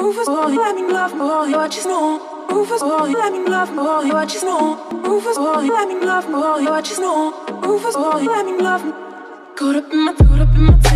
Rufus boy, let me love boy, what you know. Rufus boy, let me love boy, what you know. Rufus boy, let me love boy, what you know. Rufus boy, let me love. Caught up in my, caught up in my.